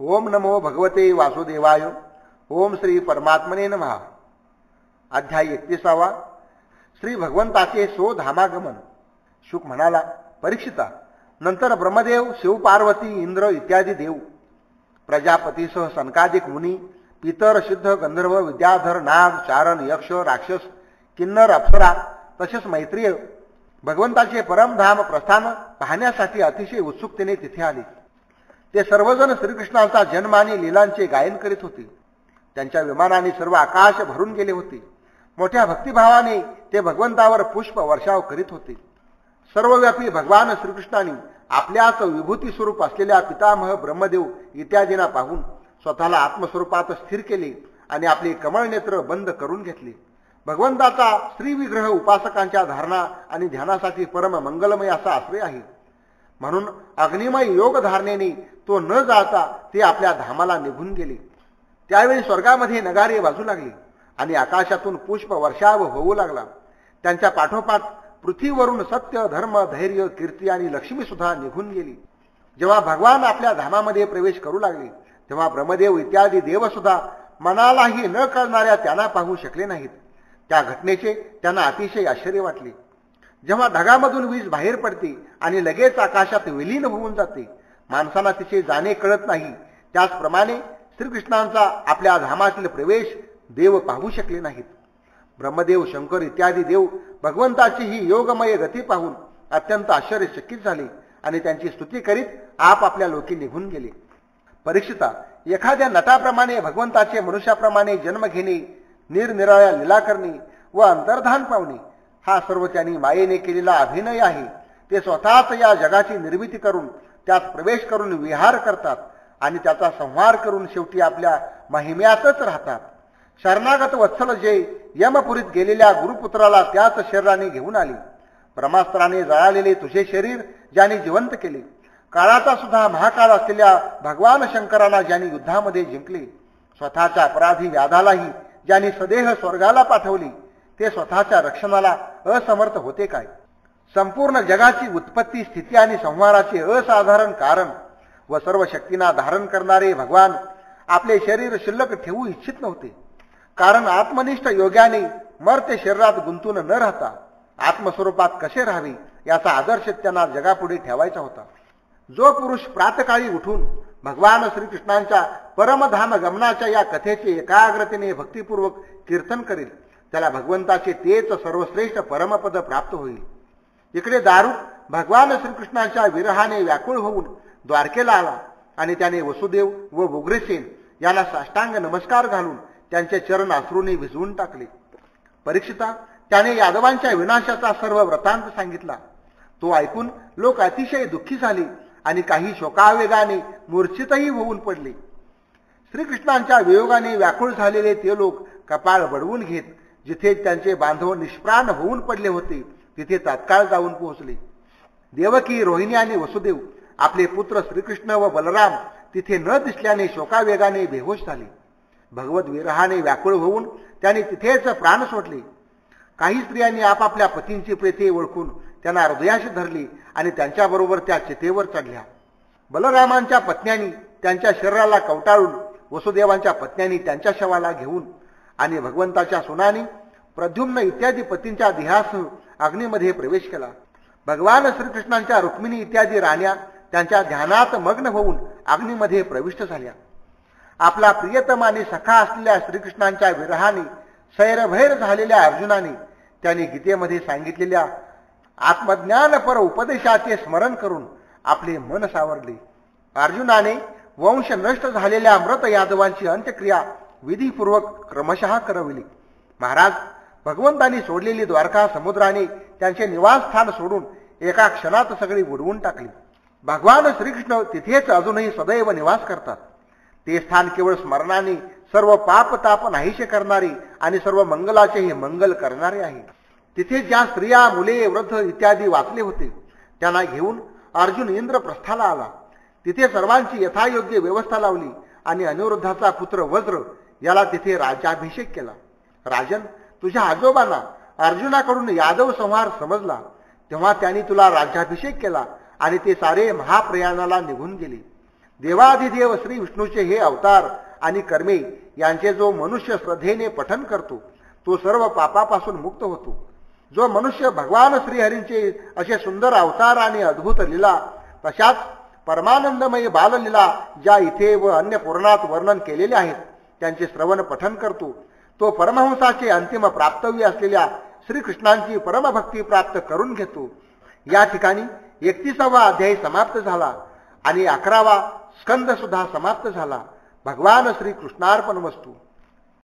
ओम नमो भगवते वासुदेवाय. ओम श्री परमात्मने नमहा अध्याय एकतीसावा. श्री भगवंताचे सो धामागमन शुक म्हणाला परीक्षिता नंतर ब्रह्मदेव शिवपार्वती इंद्र इत्यादी देव. प्रजापतीसह सनकादिक मुनी पितर सिद्ध गंधर्व विद्याधर नाग चारण यक्ष राक्षस किन्नर अप्सरा तसेच मैत्रीय भगवंताचे परमधाम प्रस्थान पाहण्यासाठी अतिशय उत्सुकतेने तिथे आले. ते सर्वजण श्रीकृष्णांचा जन्म आणि लिलांचे गायन करीत होते. त्यांच्या विमानाने सर्व आकाश भरून गेले होते. मोठ्या भक्तिभावाने ते भगवंतावर पुष्प वर्षाव करीत होते. सर्वव्यापी भगवान श्रीकृष्णाने आपल्याच विभूती स्वरूप असलेल्या पितामह ब्रह्मदेव इत्यादींना पाहून स्वतःला आत्मस्वरूपात स्थिर केले आणि आपले कमळनेत्र बंद करून घेतले. भगवंताचा श्रीविग्रह उपासकांच्या धारणा आणि ध्यानासाठी परम मंगलमय असा आश्रय आहे. म्हणून अग्निमय योग धारणेने तो न जाता ते आपल्या धामाला निघून गेले. त्यावेळी स्वर्गामध्ये नगारे वाजू लागले आणि आकाशातून पुष्प वर्षाव होऊ लागला. त्यांच्या पाठोपाठ पृथ्वीवरून सत्य धर्म धैर्य कीर्ती आणि लक्ष्मी सुद्धा निघून गेली. जेव्हा भगवान आपल्या धामामध्ये प्रवेश करू लागले तेव्हा ब्रह्मदेव इत्यादी देवसुद्धा मनालाही न कळणाऱ्या त्यांना पाहू शकले नाहीत. त्या घटनेचे त्यांना अतिशय आश्चर्य वाटले. जेव्हा ढगामधून वीज बाहेर पडते आणि लगेच आकाशात विलीन होऊन जाते माणसांना तिचे जाणे कळत नाही. त्याचप्रमाणे श्रीकृष्णांचा आपल्या धामातील प्रवेश देव पाहू शकले नाहीत. ब्रह्मदेव शंकर इत्यादी देव भगवंताची ही योगमय गती पाहून अत्यंत आश्चर्यचकित झाले आणि त्यांची स्तुती करीत आप आपल्या लोकी निघून गेले. परीक्षिता एखाद्या नटाप्रमाणे भगवंताचे मनुष्याप्रमाणे जन्म घेणे निरनिराळ्या लिला करणे व अंतर्धान पावणे हा सर्व त्यांनी मायेने केलेला अभिनय आहे. ते स्वतःच या जगाची निर्मिती करून त्यात प्रवेश करून विहार करतात आणि त्याचा संहार करून शेवटी आपल्या महिम्यातच राहतात. शरणागत वत्सल जे यमपुरीत गेलेल्या गुरुपुत्राला त्याच शरीराने घेऊन आले. ब्रह्मास्त्राने जळालेले तुझे शरीर ज्याने जिवंत केले. काळाचा सुद्धा महाकाळ असलेल्या भगवान शंकराला ज्यांनी युद्धामध्ये जिंकले. स्वतःच्या अपराधी व्याधालाही ज्यांनी सदेह स्वर्गाला पाठवली. ते स्वतःच्या रक्षणाला असमर्थ होते काय? संपूर्ण जगाची उत्पत्ती स्थिती आणि संहाराचे असाधारण कारण व सर्व शक्तींना धारण करणारे भगवान आपले शरीर शिल्लक ठेवू इच्छित नव्हते. कारण आत्मनिष्ठ योग्याने मर्त्य शरीरात गुंतून न राहता आत्मस्वरूपात कसे राहावे याचा आदर्श त्यांना जगापुढे ठेवायचा होता. जो पुरुष प्रातकाळी उठून भगवान श्रीकृष्णांच्या परमधाम गमनाच्या या कथेचे एकाग्रतेने भक्तिपूर्वक कीर्तन करेल त्याला भगवंताचे तेच सर्वश्रेष्ठ परमपद प्राप्त होईल. इकडे दारू भगवान श्रीकृष्णांच्या विरहाने व्याकुळ होऊन द्वारकेला आला आणि त्याने वसुदेव व उग्रसेन याला साष्टांग नमस्कार घालून त्यांचे चरण आसरूने भिजवून टाकले. परीक्षिता त्याने यादवांच्या विनाशाचा सर्व व्रतांत सांगितला. तो ऐकून लोक अतिशय दुःखी झाले आणि काही शोकावेगाने मूर्छितही होऊन पडले. श्रीकृष्णांच्या वियोगाने व्याकुळ झालेले ते लोक कपाळ बडवून घेत जिथे त्यांचे बांधव निष्प्राण होऊन पडले होते तिथे तात्काळ जाऊन पोहोचले. देवकी रोहिणी आणि वसुदेव आपले पुत्र श्रीकृष्ण व बलराम तिथे न दिसल्याने शोकावेगाने बेहोश झाले. भगवत विरहाने व्याकुळ होऊन त्यांनी तिथेच प्राण सोडले. काही स्त्रियांनी आपापल्या पतींची प्रेते ओळखून त्यांना हृदयाशी धरली आणि त्यांच्याबरोबर त्या चितेवर चढल्या. बलरामांच्या पत्न्यांनी त्यांच्या शरीराला कवटाळून वसुदेवांच्या पत्न्यांनी त्यांच्या शवाला घेऊन आणि भगवंताच्या सुनानी प्रद्युम्न इत्यादी पतींच्या देहासह अग्नीमध्ये प्रवेश केला. भगवान श्रीकृष्णांच्या रुक्मिणी इत्यादी राण्या त्यांच्या ध्यानात मग्न होऊन अग्नीमध्ये प्रविष्ट झाल्या. आपला प्रियतम आणि सखा असलेल्या श्रीकृष्णांच्या विरहाने सैरभैर झालेल्या अर्जुनाने त्यांनी गीतेमध्ये सांगितलेल्या आत्मज्ञानपर उपदेशाचे स्मरण करून आपले मन सावरले. अर्जुनाने वंश नष्ट झालेल्या मृत यादवांची अंत्यक्रिया विधीपूर्वक क्रमशः करविली. महाराज भगवंतांनी सोडलेली द्वारका समुद्राने त्यांचे निवासस्थान सोडून एका क्षणात सगळी बुडवून टाकली. भगवान श्रीकृष्ण तिथेच अजूनही सदैव निवास करतात. ते स्थान केवळ स्मरणाने सर्व पाप ताप करणारी करणारे आणि सर्व मंगलाचेही मंगल करणारे आहे. तिथे ज्या स्त्रिया मुले वृद्ध इत्यादी वाचले होते त्यांना घेऊन अर्जुन इंद्र प्रस्थाला आला. तिथे सर्वांची यथायोग्य व्यवस्था लावली आणि अनिरुद्धाचा पुत्र वज्र याला तिथे राज्याभिषेक केला. राजन तुझ्या आजोबांना अर्जुनाकडून यादव संहार समजला. तेव्हा त्यांनी तुला राज्याभिषेक केला आणि ते सारे महाप्रयाणाला निघून गेले. देवाधिदेव श्री विष्णूचे हे अवतार आणि कर्मे यांचे जो मनुष्य श्रद्धेने पठन करतो तो सर्व पापापासून मुक्त होतो. जो मनुष्य भगवान श्रीहरींचे असे सुंदर अवतार आणि अद्भुत लीला तशाच परमानंदमयी बाललीला ज्या इथे व अन्य पुराणात वर्णन केलेले आहेत त्यांचे श्रवण पठन करतो. तो परमहंसाचे अंतिम प्राप्तव्य असलेल्या श्रीकृष्णांची परमभक्ती प्राप्त करून घेतो. या ठिकाणी एकतीसावा अध्याय समाप्त झाला आणि अकरावा स्कंद सुद्धा समाप्त झाला. भगवान श्री कृष्णार्पण वस्तू.